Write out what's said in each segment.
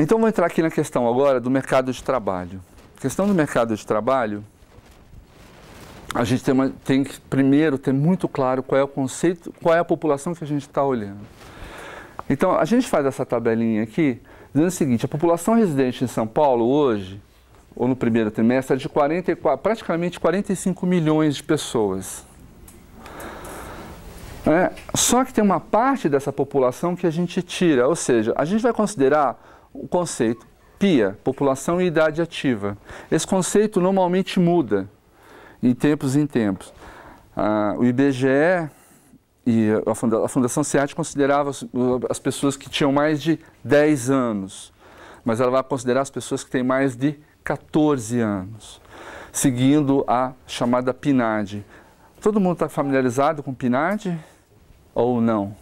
Então vou entrar aqui na questão agora do mercado de trabalho. A questão do mercado de trabalho, a gente tem, uma, tem que primeiro ter muito claro qual é o conceito, qual é a população que a gente está olhando. Então a gente faz essa tabelinha aqui dizendo o seguinte: a população residente em São Paulo hoje, ou no primeiro trimestre, é de 44, praticamente 45 milhões de pessoas. É, só que tem uma parte dessa população que a gente tira, ou seja, a gente vai considerar o conceito PIA, população e idade ativa. Esse conceito normalmente muda em tempos em tempos. Ah, o IBGE e a Fundação SEAT considerava as pessoas que tinham mais de 10 anos, mas ela vai considerar as pessoas que têm mais de 14 anos, seguindo a chamada PNAD. Todo mundo está familiarizado com PNAD ou não?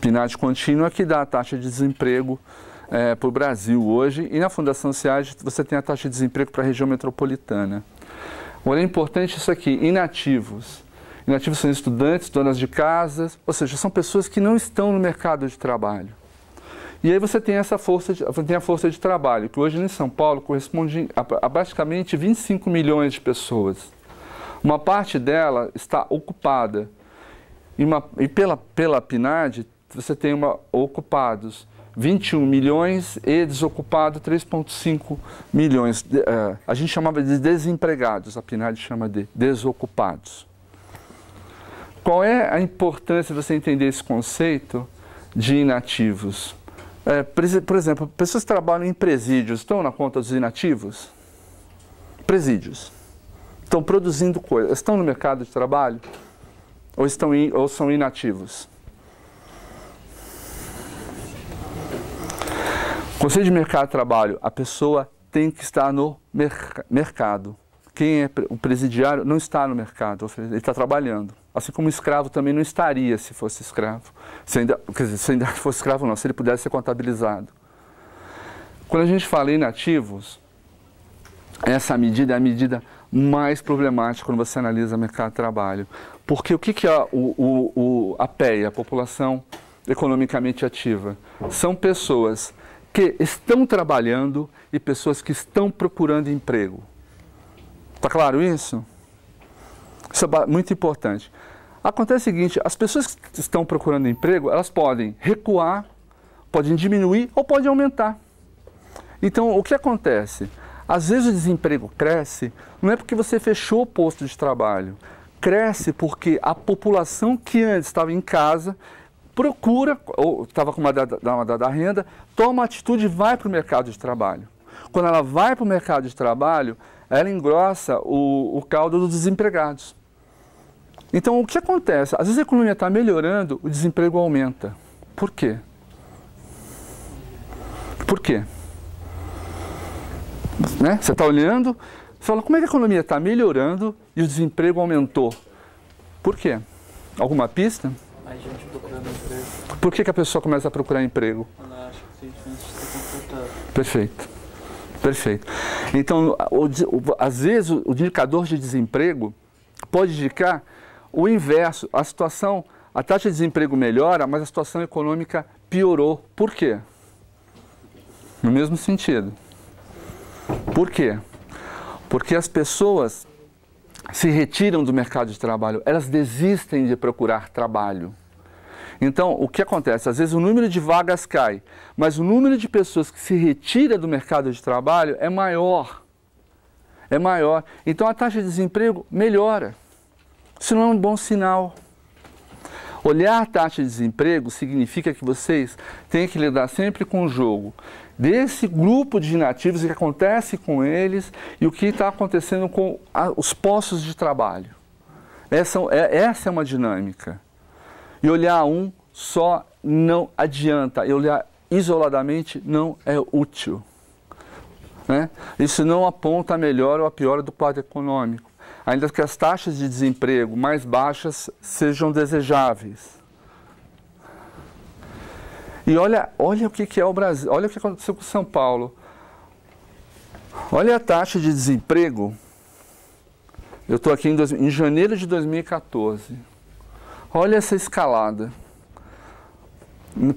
PNAD contínua que dá a taxa de desemprego é, para o Brasil hoje e na Fundação SEAD você tem a taxa de desemprego para a região metropolitana. Agora é importante isso aqui, inativos. Inativos são estudantes, donas de casas, ou seja, são pessoas que não estão no mercado de trabalho. E aí você tem essa força, de, tem a força de trabalho, que hoje em São Paulo corresponde a, a basicamente 25 milhões de pessoas. Uma parte dela está ocupada. E, uma, e pela, pela PNAD, você tem uma, ocupados 21 milhões e desocupado 3,5 milhões. Uh, a gente chamava de desempregados, a PNAD chama de desocupados. Qual é a importância de você entender esse conceito de inativos? É, por exemplo, pessoas que trabalham em presídios estão na conta dos inativos? Presídios. Estão produzindo coisas. Estão no mercado de trabalho? Ou, estão in, ou são inativos? Conceito de mercado de trabalho, a pessoa tem que estar no mer mercado. Quem é o presidiário não está no mercado, ele está trabalhando. Assim como o escravo também não estaria se fosse escravo. Se ainda, quer dizer, se ainda fosse escravo não, se ele pudesse ser contabilizado. Quando a gente fala em inativos, essa medida é a medida mais problemática quando você analisa o mercado de trabalho. Porque o que, que é o, o, o, a PEA, a população economicamente ativa? São pessoas que estão trabalhando e pessoas que estão procurando emprego. Está claro isso? Isso é muito importante. Acontece o seguinte: as pessoas que estão procurando emprego, elas podem recuar, podem diminuir ou podem aumentar. Então, o que acontece? Às vezes o desemprego cresce, não é porque você fechou o posto de trabalho, cresce porque a população que antes estava em casa procura, ou estava com uma dada, uma dada renda, toma atitude e vai para o mercado de trabalho. Quando ela vai para o mercado de trabalho, ela engrossa o, o caldo dos desempregados. Então, o que acontece? Às vezes a economia está melhorando, o desemprego aumenta. Por quê? Por quê? Né? Você está olhando, fala, como é que a economia está melhorando e o desemprego aumentou? Por quê? Alguma pista? Gente procurando emprego. Por que, que a pessoa começa a procurar emprego? Ela acha que de ser contratada. Perfeito. Perfeito. Então, o, o, às vezes, o, o indicador de desemprego pode indicar o inverso. A situação, a taxa de desemprego melhora, mas a situação econômica piorou. Por quê? No mesmo sentido. Por quê? Porque as pessoas se retiram do mercado de trabalho, elas desistem de procurar trabalho. Então, o que acontece? Às vezes o número de vagas cai, mas o número de pessoas que se retira do mercado de trabalho é maior. É maior. Então a taxa de desemprego melhora. Isso não é um bom sinal. Olhar a taxa de desemprego significa que vocês têm que lidar sempre com o jogo desse grupo de inativos, o que acontece com eles e o que está acontecendo com a, os postos de trabalho. Essa, é, essa é uma dinâmica. E olhar um só não adianta, e olhar isoladamente não é útil. Né? Isso não aponta a melhor ou a pior do quadro econômico, ainda que as taxas de desemprego mais baixas sejam desejáveis. E olha, olha o que, que é o Brasil, olha o que aconteceu com São Paulo. Olha a taxa de desemprego. Eu estou aqui em, dois, em janeiro de 2014. Olha essa escalada.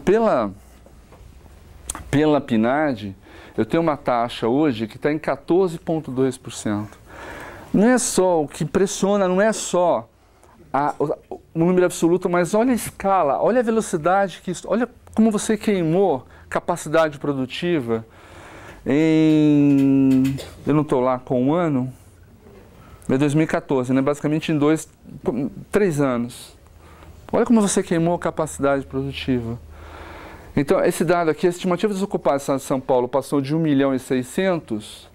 Pela, pela PNAD, eu tenho uma taxa hoje que está em 14,2%. Não é só, o que impressiona não é só a, o, o número absoluto, mas olha a escala, olha a velocidade que isso, olha como você queimou capacidade produtiva em. Eu não estou lá com um ano, é 2014, né? basicamente em dois, três anos. Olha como você queimou capacidade produtiva. Então, esse dado aqui, a estimativa desocupados de São Paulo passou de 1 milhão e 600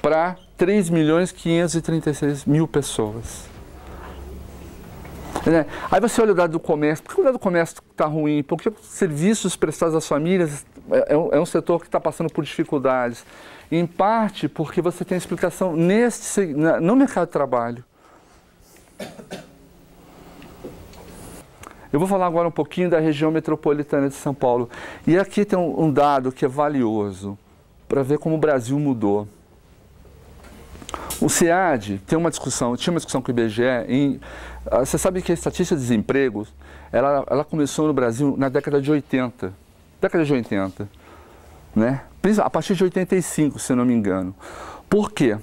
para 3 milhões e 536 mil pessoas. Né? Aí você olha o dado do comércio. Por que o dado do comércio está ruim? Porque os serviços prestados às famílias é, é um, é um setor que está passando por dificuldades. Em parte porque você tem explicação neste, no mercado de trabalho. Eu vou falar agora um pouquinho da região metropolitana de São Paulo. E aqui tem um, dado que é valioso para ver como o Brasil mudou. O SEAD tem uma discussão, tinha uma discussão com o IBGE em. Ah, você sabe que a estatística de desemprego ela, ela começou no Brasil na década de 80. Década de 80. Né? A partir de 85, se não me engano. Por quê?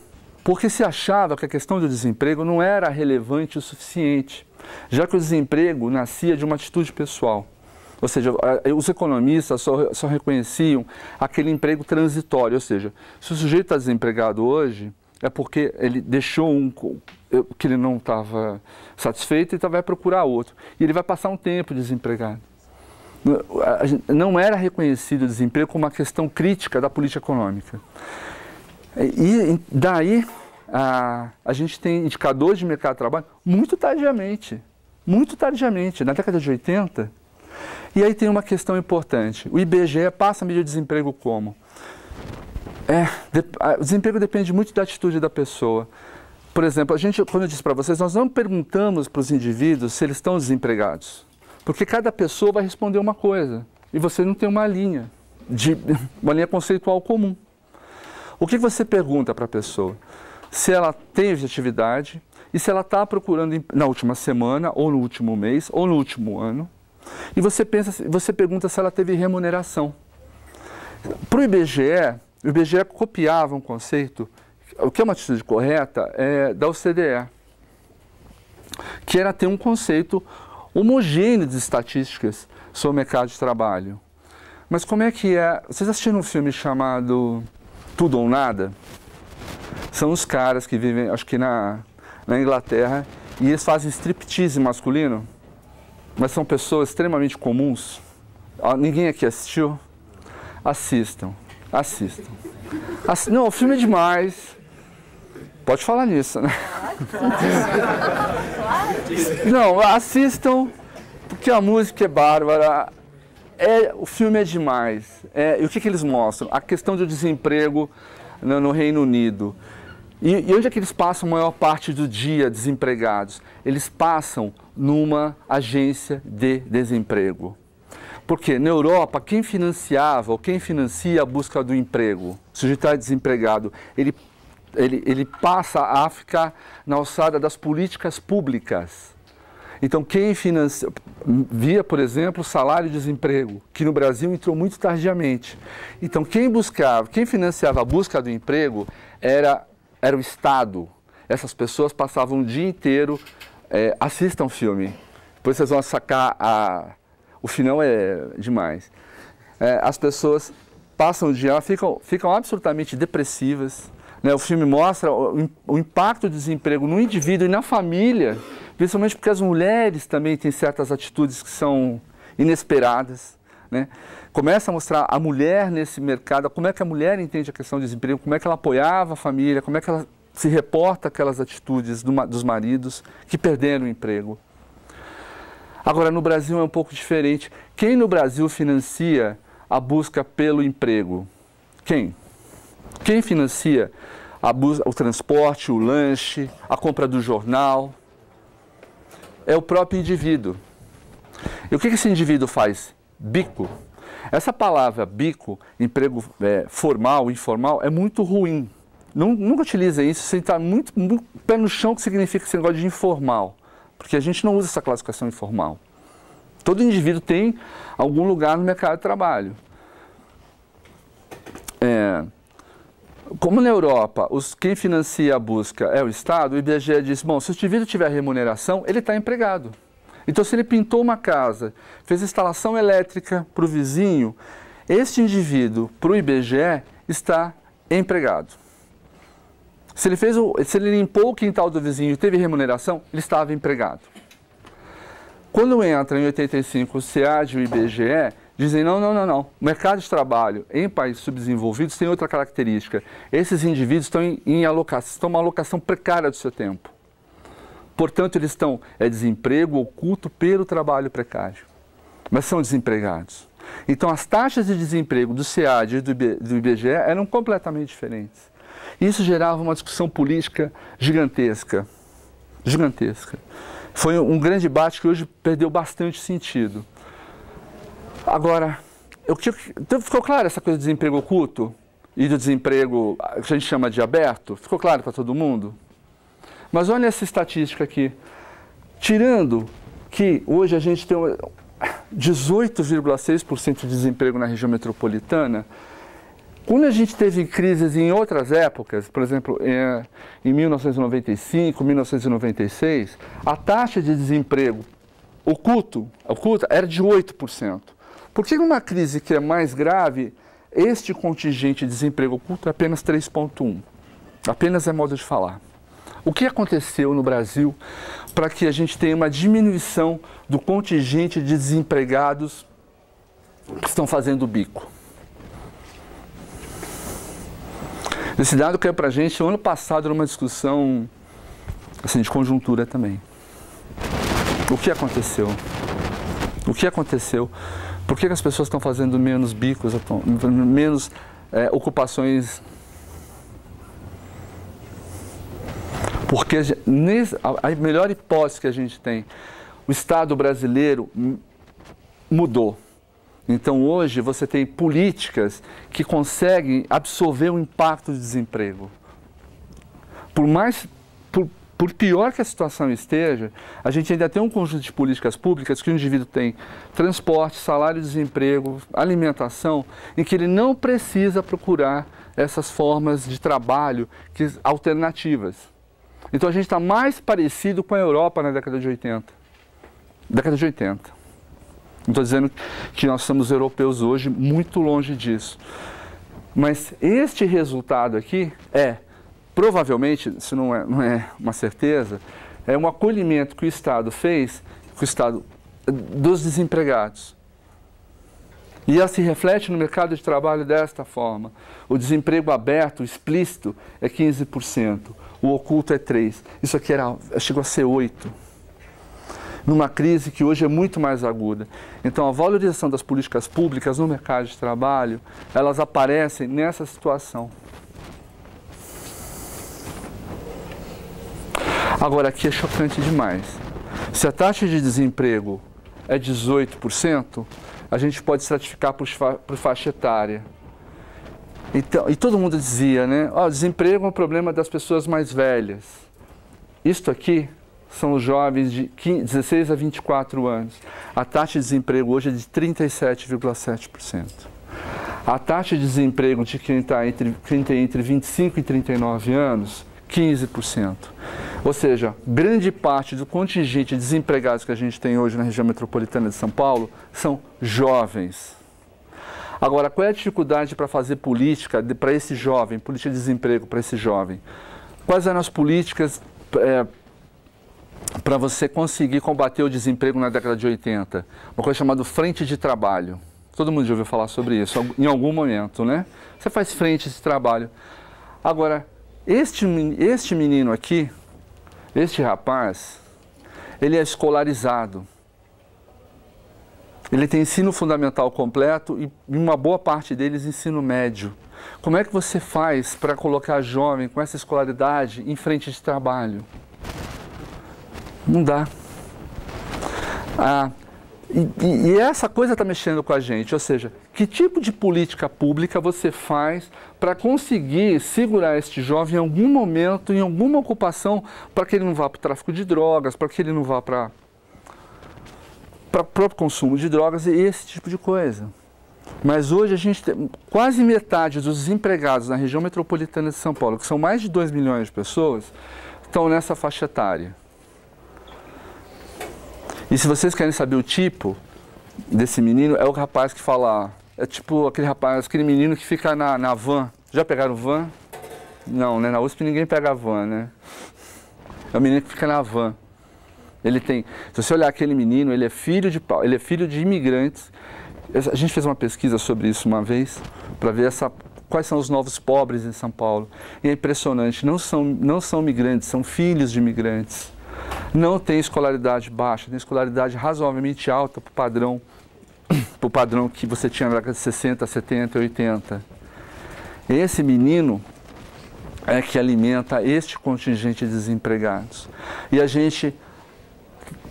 Porque se achava que a questão do desemprego não era relevante o suficiente já que o desemprego nascia de uma atitude pessoal. Ou seja, os economistas só, só reconheciam aquele emprego transitório, ou seja, se o sujeito está desempregado hoje, é porque ele deixou um que ele não estava satisfeito e então vai procurar outro. E ele vai passar um tempo desempregado. Não era reconhecido o desemprego como uma questão crítica da política econômica. E daí a, a gente tem indicadores de mercado de trabalho muito tardiamente. Muito tardiamente, na década de 80. E aí tem uma questão importante. O IBGE passa a medir o desemprego como? É, de, a, o desemprego depende muito da atitude da pessoa. Por exemplo, a gente, quando eu disse para vocês, nós não perguntamos para os indivíduos se eles estão desempregados. Porque cada pessoa vai responder uma coisa. E você não tem uma linha, de, uma linha conceitual comum. O que você pergunta para a pessoa? Se ela tem objetividade e se ela está procurando na última semana, ou no último mês, ou no último ano. E você, pensa, você pergunta se ela teve remuneração. Para o IBGE, o IBGE copiava um conceito, o que é uma atitude correta, é da OCDE, que era ter um conceito homogêneo de estatísticas sobre o mercado de trabalho. Mas como é que é? Vocês assistiram um filme chamado Tudo ou Nada? São os caras que vivem, acho que na, na Inglaterra, e eles fazem striptease masculino, mas são pessoas extremamente comuns. Ninguém aqui assistiu? Assistam, assistam. Ass... Não, o filme é demais. Pode falar nisso, né? Não, assistam, porque a música é bárbara. É, o filme é demais. É, e o que, que eles mostram? A questão do desemprego no, no Reino Unido. E, e, onde é que eles passam a maior parte do dia desempregados? Eles passam numa agência de desemprego. Porque na Europa, quem financiava ou quem financia a busca do emprego, o sujeito está desempregado, ele, ele, ele passa a ficar na alçada das políticas públicas. Então, quem financia, via, por exemplo, salário de desemprego, que no Brasil entrou muito tardiamente. Então, quem buscava, quem financiava a busca do emprego era era o Estado. Essas pessoas passavam o dia inteiro, é, assistam o filme, depois vocês vão sacar, a, o final é demais. É, as pessoas passam o dia, ficam, ficam absolutamente depressivas. Né? O filme mostra o, o impacto do desemprego no indivíduo e na família, principalmente porque as mulheres também têm certas atitudes que são inesperadas. Né? Começa a mostrar a mulher nesse mercado, como é que a mulher entende a questão do desemprego, como é que ela apoiava a família, como é que ela se reporta aquelas atitudes do, dos maridos que perderam o emprego. Agora, no Brasil é um pouco diferente. Quem no Brasil financia a busca pelo emprego? Quem? Quem financia a o transporte, o lanche, a compra do jornal? É o próprio indivíduo. E o que esse indivíduo faz? Bico. Essa palavra bico, emprego é, formal, informal, é muito ruim. Não, nunca utilize isso, você está muito, muito pé no chão, que significa esse negócio de informal. Porque a gente não usa essa classificação informal. Todo indivíduo tem algum lugar no mercado de trabalho. é, como na Europa, os, quem financia a busca é o Estado, o IBGE diz, bom, se o indivíduo tiver remuneração, ele está empregado. Então, se ele pintou uma casa, fez instalação elétrica para o vizinho, este indivíduo, para o IBGE, está empregado. Se ele, fez o, se ele limpou o quintal do vizinho e teve remuneração, ele estava empregado. Quando entra em 85 o SEAD e o IBGE, dizem não, não, não, não. O mercado de trabalho em países subdesenvolvidos tem outra característica. Esses indivíduos estão em, em alocação, estão uma alocação precária do seu tempo. Portanto, eles estão, é desemprego oculto pelo trabalho precário. Mas são desempregados. Então, as taxas de desemprego do SEAD e do IBGE eram completamente diferentes. Isso gerava uma discussão política gigantesca. Gigantesca. Foi um grande debate que hoje perdeu bastante sentido. Agora, eu, então ficou claro essa coisa do desemprego oculto e do desemprego que a gente chama de aberto? Ficou claro para todo mundo? Mas olha essa estatística aqui. Tirando que hoje a gente tem 18,6% de desemprego na região metropolitana, quando a gente teve crises em outras épocas, por exemplo, em 1995, 1996, a taxa de desemprego oculto, oculta era de 8%. Por que numa crise que é mais grave, este contingente de desemprego oculto é apenas 3,1%? Apenas é modo de falar. O que aconteceu no Brasil para que a gente tenha uma diminuição do contingente de desempregados que estão fazendo bico? Esse dado caiu para a gente ano passado numa discussão assim, de conjuntura também. O que aconteceu? O que aconteceu? Por que as pessoas estão fazendo menos bicos, menos é, ocupações Porque a melhor hipótese que a gente tem, o Estado brasileiro mudou. Então hoje você tem políticas que conseguem absorver o impacto do desemprego. Por mais por, por, pior que a situação esteja, a gente ainda tem um conjunto de políticas públicas que o indivíduo tem transporte, salário, desemprego, alimentação, em que ele não precisa procurar essas formas de trabalho que, alternativas. Então a gente está mais parecido com a Europa na década de 80. Década de 80. Não estou dizendo que nós somos europeus hoje, muito longe disso. Mas este resultado aqui é, provavelmente, se não é, não é uma certeza, é um acolhimento que o Estado fez, que o Estado dos desempregados. E ela se reflete no mercado de trabalho desta forma. O desemprego aberto, explícito, é 15% o oculto é 3. Isso aqui era, chegou a ser 8. Numa crise que hoje é muito mais aguda. Então, a valorização das políticas públicas no mercado de trabalho, elas aparecem nessa situação. Agora, aqui é chocante demais. Se a taxa de desemprego é 18%, a gente pode estratificar por faixa etária. Então, e todo mundo dizia, né? Oh, desemprego é um problema das pessoas mais velhas. Isto aqui são os jovens de 15, 16 a 24 anos. A taxa de desemprego hoje é de 37,7%. A taxa de desemprego de quem está entre, tem entre 25 e 39 anos, 15%. Ou seja, grande parte do contingente de desempregados que a gente tem hoje na região metropolitana de São Paulo são jovens. Agora, qual é a dificuldade para fazer política para esse jovem, política de desemprego para esse jovem? Quais eram as políticas é, para você conseguir combater o desemprego na década de 80? Uma coisa chamada frente de trabalho. Todo mundo já ouviu falar sobre isso em algum momento, né? Você faz frente de trabalho. Agora, este, este menino aqui, este rapaz, ele é escolarizado. Ele tem ensino fundamental completo e uma boa parte deles ensino médio. Como é que você faz para colocar jovem com essa escolaridade em frente de trabalho? Não dá. Ah, e, e, essa coisa está mexendo com a gente, ou seja, que tipo de política pública você faz para conseguir segurar este jovem em algum momento, em alguma ocupação, para que ele não vá para o tráfico de drogas, para que ele não vá para para o próprio consumo de drogas e esse tipo de coisa. Mas hoje a gente tem quase metade dos desempregados na região metropolitana de São Paulo, que são mais de 2 milhões de pessoas, estão nessa faixa etária. E se vocês querem saber o tipo desse menino, é o rapaz que fala. É tipo aquele rapaz, aquele menino que fica na, na van. Já pegaram van? Não, né? Na USP ninguém pega van, né? É o menino que fica na van. Ele tem. Se você olhar aquele menino, ele é filho de ele é filho de imigrantes. A gente fez uma pesquisa sobre isso uma vez para ver essa, quais são os novos pobres em São Paulo. E é impressionante. Não são não são migrantes, são filhos de imigrantes. Não tem escolaridade baixa, tem escolaridade razoavelmente alta para o padrão para o padrão que você tinha na década de 60, 70, 80. Esse menino é que alimenta este contingente de desempregados. E a gente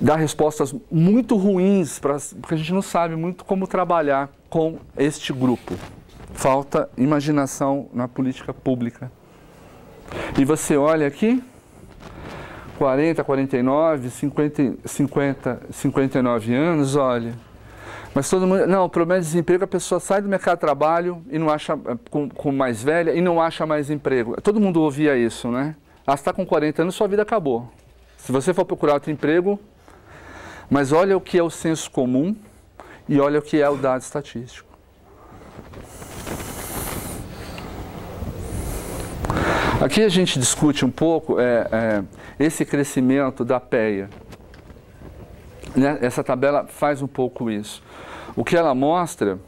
dá respostas muito ruins, pra, porque a gente não sabe muito como trabalhar com este grupo. Falta imaginação na política pública. E você olha aqui, 40, 49, 50, 50 59 anos, olha mas todo mundo. Não, o problema é desemprego, a pessoa sai do mercado de trabalho e não acha, eh, com, com mais velha, e não acha mais emprego. Todo mundo ouvia isso, né? Ah, está com 40 anos, sua vida acabou. Se você for procurar outro emprego, mas olha o que é o senso comum e olha o que é o dado estatístico. Aqui a gente discute um pouco é, é, esse crescimento da PEA. Né? Essa tabela faz um pouco isso. O que ela mostra,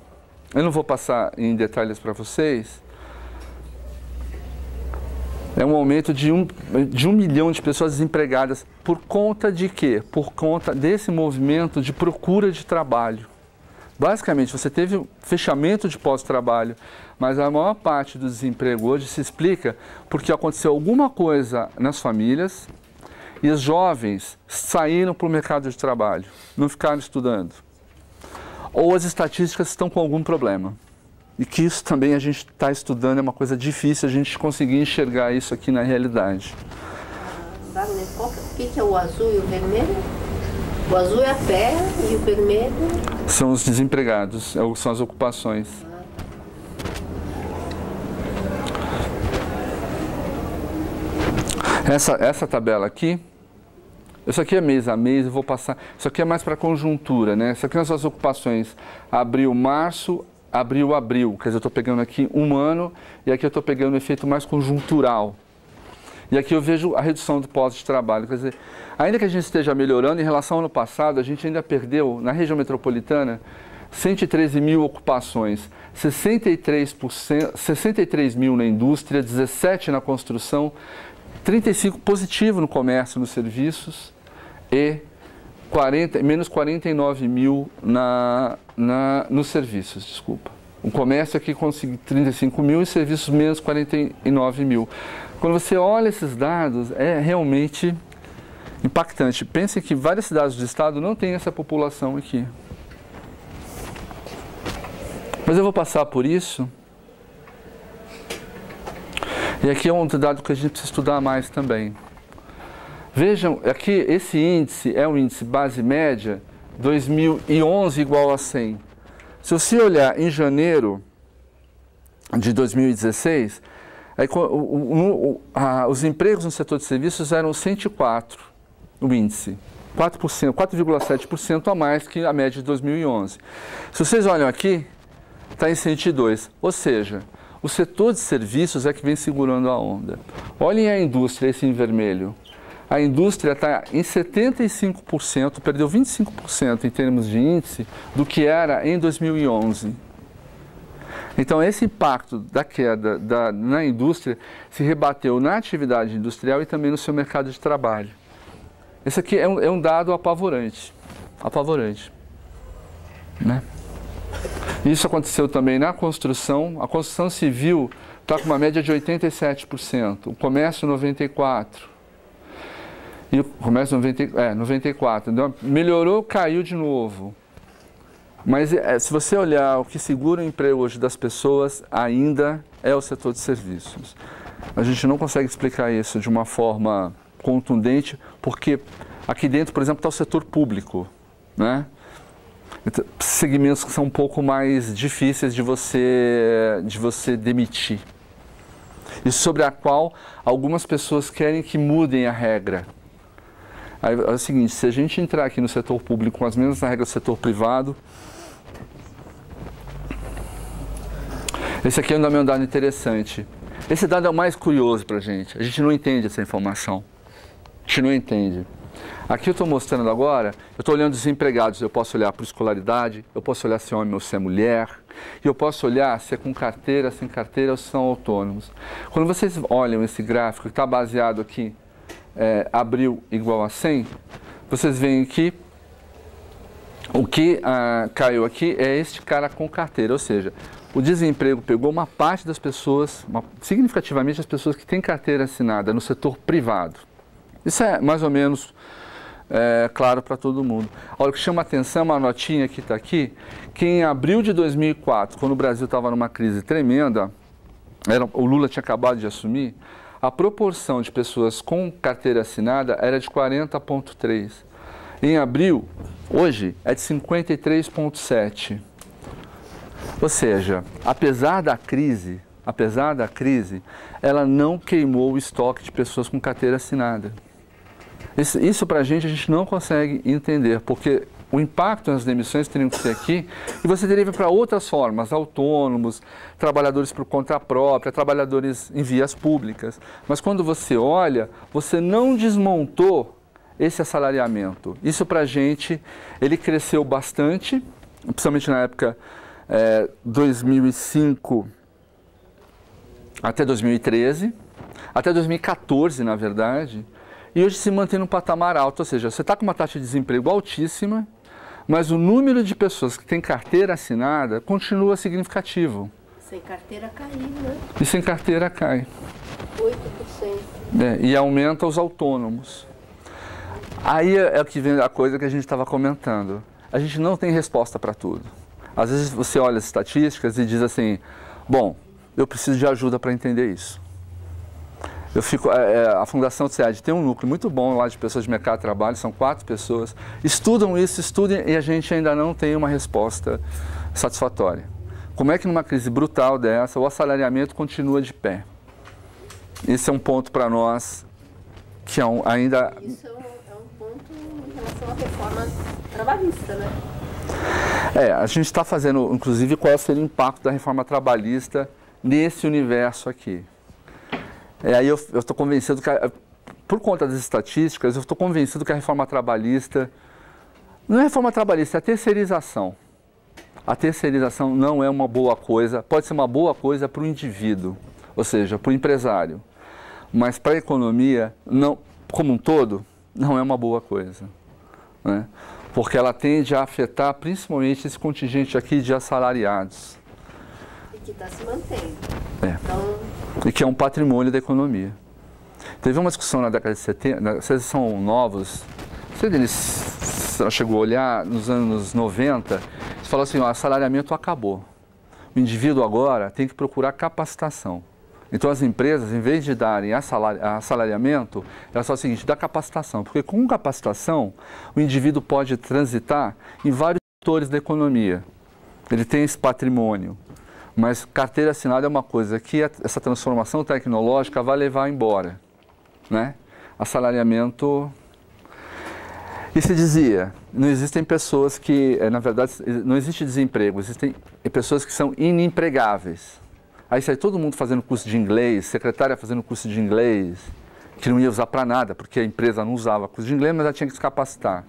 eu não vou passar em detalhes para vocês, é um aumento de um, de um milhão de pessoas desempregadas. Por conta de quê? Por conta desse movimento de procura de trabalho. Basicamente, você teve fechamento de pós-trabalho, mas a maior parte do desemprego hoje se explica porque aconteceu alguma coisa nas famílias e os jovens saíram para o mercado de trabalho, não ficaram estudando ou as estatísticas estão com algum problema. E que isso também a gente está estudando, é uma coisa difícil a gente conseguir enxergar isso aqui na realidade. Wagner, o que é o azul e o vermelho? O azul é a pé e o vermelho? São os desempregados, é são as ocupações. Essa, essa tabela aqui isso aqui é mês a mês, eu vou passar. Isso aqui é mais para conjuntura, né? Isso aqui são as ocupações. Abril, março, abril, abril. Quer dizer, eu estou pegando aqui um ano e aqui eu estou pegando o efeito mais conjuntural. E aqui eu vejo a redução do pós de trabalho. Quer dizer, ainda que a gente esteja melhorando, em relação ao ano passado, a gente ainda perdeu, na região metropolitana, 113 mil ocupações, 63%, 63 mil na indústria, 17 na construção, 35 positivo no comércio nos serviços e 40, menos 49 mil na, na, nos serviços, desculpa. O comércio aqui conseguiu 35 mil e serviços menos 49 mil. Quando você olha esses dados, é realmente impactante. Pense que várias cidades do estado não têm essa população aqui. Mas eu vou passar por isso e aqui é um dado que a gente precisa estudar mais também. Vejam, aqui esse índice é um índice base média 2011 igual a 100. Se você olhar em janeiro de 2016, aí, o, o, o, a, os empregos no setor de serviços eram 104, o índice. 4%, 4,7% a mais que a média de 2011. Se vocês olham aqui, está em 102, ou seja, o setor de serviços é que vem segurando a onda. Olhem a indústria, esse em vermelho. A indústria está em 75%, perdeu 25% em termos de índice do que era em 2011. Então, esse impacto da queda da, na indústria se rebateu na atividade industrial e também no seu mercado de trabalho. Esse aqui é um, é um dado apavorante. Apavorante. Né? Isso aconteceu também na construção. A construção civil está com uma média de 87%, o comércio 94%. E o comércio 90, é, 94. Então, melhorou, caiu de novo. Mas é, se você olhar o que segura o emprego hoje das pessoas, ainda é o setor de serviços. A gente não consegue explicar isso de uma forma contundente, porque aqui dentro, por exemplo, está o setor público. Né? Então, segmentos que são um pouco mais difíceis de você, de você demitir. E sobre a qual algumas pessoas querem que mudem a regra. Aí, é o seguinte, se a gente entrar aqui no setor público com as mesmas regras do setor privado, esse aqui é um dado interessante. Esse dado é o mais curioso para a gente. A gente não entende essa informação. A gente não entende. Aqui eu estou mostrando agora, eu estou olhando desempregados, eu posso olhar por escolaridade, eu posso olhar se é homem ou se é mulher, e eu posso olhar se é com carteira, sem carteira ou se são autônomos. Quando vocês olham esse gráfico que está baseado aqui, é, abril igual a 100, vocês veem que o que ah, caiu aqui é este cara com carteira, ou seja, o desemprego pegou uma parte das pessoas, uma, significativamente as pessoas que têm carteira assinada no setor privado. Isso é mais ou menos é, claro para todo mundo. Olha, o que chama atenção, uma notinha que está aqui, que em abril de 2004, quando o Brasil estava numa crise tremenda, era, o Lula tinha acabado de assumir, a proporção de pessoas com carteira assinada era de 40,3. Em abril, hoje, é de 53,7. Ou seja, apesar da crise, apesar da crise, ela não queimou o estoque de pessoas com carteira assinada. Isso, isso para a gente a gente não consegue entender, porque o impacto nas demissões teriam que ser aqui e você deriva para outras formas, autônomos, trabalhadores por conta própria, trabalhadores em vias públicas. Mas quando você olha, você não desmontou esse assalariamento. Isso para a gente, ele cresceu bastante, principalmente na época é, 2005 até 2013, até 2014, na verdade, e hoje se mantém num patamar alto, ou seja, você está com uma taxa de desemprego altíssima, mas o número de pessoas que têm carteira assinada continua significativo. Sem carteira caiu, né? E sem carteira cai. 8%. É, e aumenta os autônomos. Aí é, é o que vem a coisa que a gente estava comentando. A gente não tem resposta para tudo. Às vezes você olha as estatísticas e diz assim: bom, eu preciso de ajuda para entender isso. Eu fico, é, é a Fundação SEAD tem um núcleo muito bom lá de pessoas de mercado de trabalho, são quatro pessoas. Estudam isso, estudem e a gente ainda não tem uma resposta satisfatória. Como é que numa crise brutal dessa o assalariamento continua de pé? Esse é um ponto para nós que é um, ainda. Isso é um, é um ponto em relação à reforma trabalhista, né? É, a gente está fazendo, inclusive, qual seria o impacto da reforma trabalhista nesse universo aqui. É, aí eu estou convencido que, por conta das estatísticas, eu estou convencido que a reforma trabalhista, não é reforma trabalhista, é a terceirização. A terceirização não é uma boa coisa, pode ser uma boa coisa para o indivíduo, ou seja, para o empresário, mas para a economia, não, como um todo, não é uma boa coisa. Né? Porque ela tende a afetar principalmente esse contingente aqui de assalariados. Que está se mantendo. É. Então, e que é um patrimônio da economia. Teve uma discussão na década de 70, vocês são novos, você deles chegou a olhar nos anos 90, você falou assim, o assalariamento acabou. O indivíduo agora tem que procurar capacitação. Então as empresas, em vez de darem assalariamento, elas falam o seguinte, dá capacitação, porque com capacitação o indivíduo pode transitar em vários setores da economia. Ele tem esse patrimônio. Mas carteira assinada é uma coisa que essa transformação tecnológica vai levar embora. Né? Assalariamento. E se dizia, não existem pessoas que, eh, na verdade, não existe desemprego, existem pessoas que são inempregáveis. Aí sai todo mundo fazendo curso de inglês, secretária fazendo curso de inglês, que não ia usar para nada, porque a empresa não usava curso de inglês, mas ela tinha que se capacitar.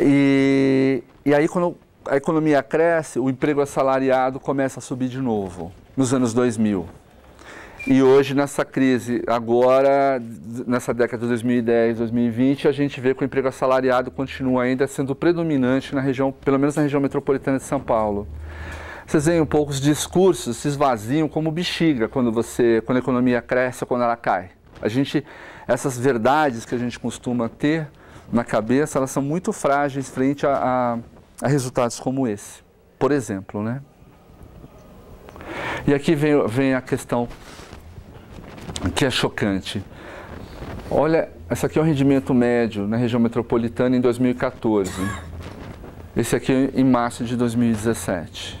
E, e aí, quando a economia cresce, o emprego assalariado começa a subir de novo, nos anos 2000. E hoje, nessa crise, agora, nessa década de 2010, 2020, a gente vê que o emprego assalariado continua ainda sendo predominante na região, pelo menos na região metropolitana de São Paulo. Vocês veem um pouco os discursos se esvaziam como bexiga quando você, quando a economia cresce ou quando ela cai. A gente, essas verdades que a gente costuma ter na cabeça, elas são muito frágeis frente a, a a resultados como esse, por exemplo, né? E aqui vem, vem a questão que é chocante. Olha, essa aqui é o rendimento médio na região metropolitana em 2014. Esse aqui em março de 2017.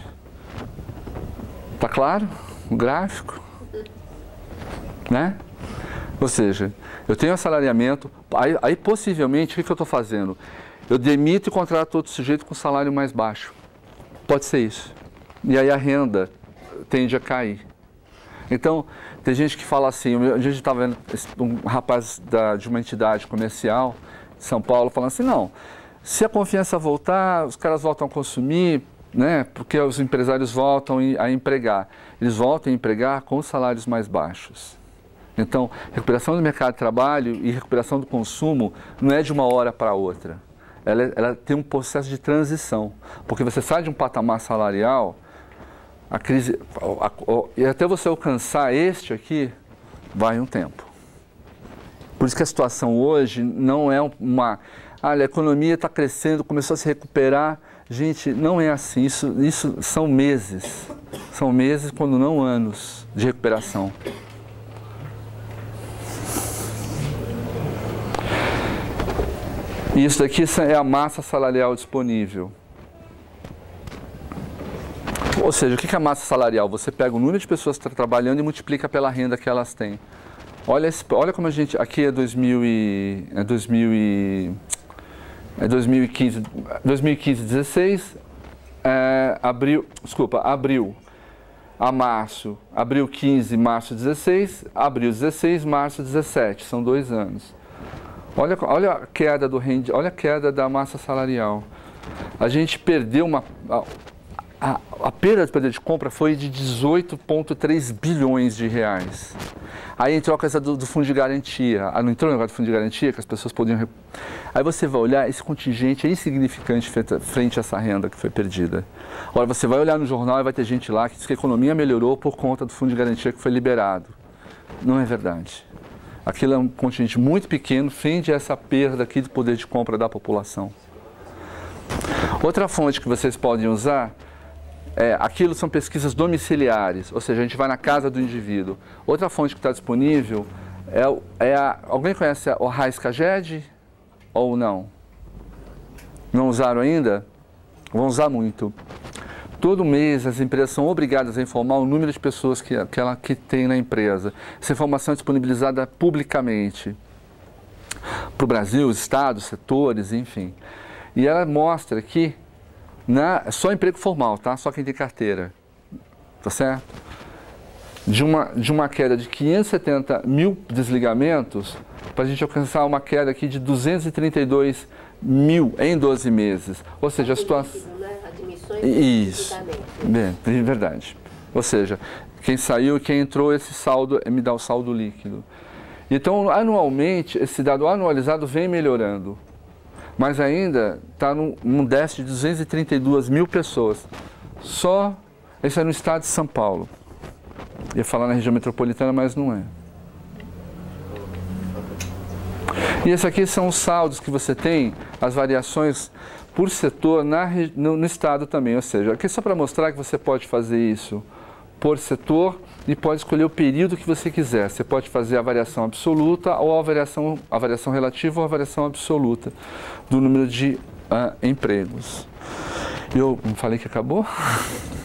Tá claro? O gráfico? Né? Ou seja, eu tenho assalariamento, aí, aí possivelmente o que, que eu estou fazendo? Eu demito e contrato outro sujeito com salário mais baixo. Pode ser isso. E aí a renda tende a cair. Então, tem gente que fala assim, a gente estava vendo um rapaz da, de uma entidade comercial de São Paulo falando assim, não, se a confiança voltar, os caras voltam a consumir, né, porque os empresários voltam a empregar. Eles voltam a empregar com salários mais baixos. Então, recuperação do mercado de trabalho e recuperação do consumo não é de uma hora para outra. Ela, ela, tem um processo de transição. Porque você sai de um patamar salarial, a crise. A, a, e até você alcançar este aqui, vai um tempo. Por isso que a situação hoje não é uma. Ah, a economia está crescendo, começou a se recuperar. Gente, não é assim. Isso, isso são meses. São meses, quando não anos, de recuperação. E isso daqui é a massa salarial disponível. Ou seja, o que é a massa salarial? Você pega o número de pessoas que estão trabalhando e multiplica pela renda que elas têm. Olha, olha como a gente. Aqui é 2000 e, é 2000 e, é 2015, 2015, 16, é, abril, desculpa, abril a março, abril 15, março 16, abril 16, março 17, são dois anos. Olha, olha a queda do rende, olha a queda da massa salarial. A gente perdeu uma. A, a, a perda de poder de compra foi de 18,3 bilhões de reais. Aí entrou a coisa do, do, fundo de garantia. Ah, não entrou o negócio do fundo de garantia, que as pessoas podiam. Aí você vai olhar, esse contingente é insignificante frente a essa renda que foi perdida. Agora você vai olhar no jornal e vai ter gente lá que diz que a economia melhorou por conta do fundo de garantia que foi liberado. Não é verdade. Aquilo é um contingente muito pequeno frente a essa perda aqui do poder de compra da população. Outra fonte que vocês podem usar é, aquilo são pesquisas domiciliares, ou seja, a gente vai na casa do indivíduo. Outra fonte que está disponível é, é a, alguém conhece o Raiz Caged ou não? Não usaram ainda? Vão usar muito. Todo mês as empresas são obrigadas a informar o número de pessoas que, que ela que tem na empresa. Essa informação é disponibilizada publicamente para o Brasil, os estados, setores, enfim. E ela mostra que na, só emprego formal, tá? Só quem tem carteira, tá certo? De uma, de uma queda de 570 mil desligamentos para a gente alcançar uma queda aqui de 232 mil em 12 meses. Ou seja, a situação isso. Bem, é verdade. Ou seja, quem saiu e quem entrou, esse saldo me dá o saldo líquido. Então, anualmente, esse dado anualizado vem melhorando. Mas ainda está num, num déficit de 232 mil pessoas. Só, esse é no estado de São Paulo. Ia falar na região metropolitana, mas não é. E esses aqui são os saldos que você tem, as variações por setor na, no, no estado também. Ou seja, aqui é só para mostrar que você pode fazer isso por setor e pode escolher o período que você quiser. Você pode fazer a variação absoluta ou a variação, a variação relativa ou a variação absoluta do número de uh, empregos. Eu falei que acabou?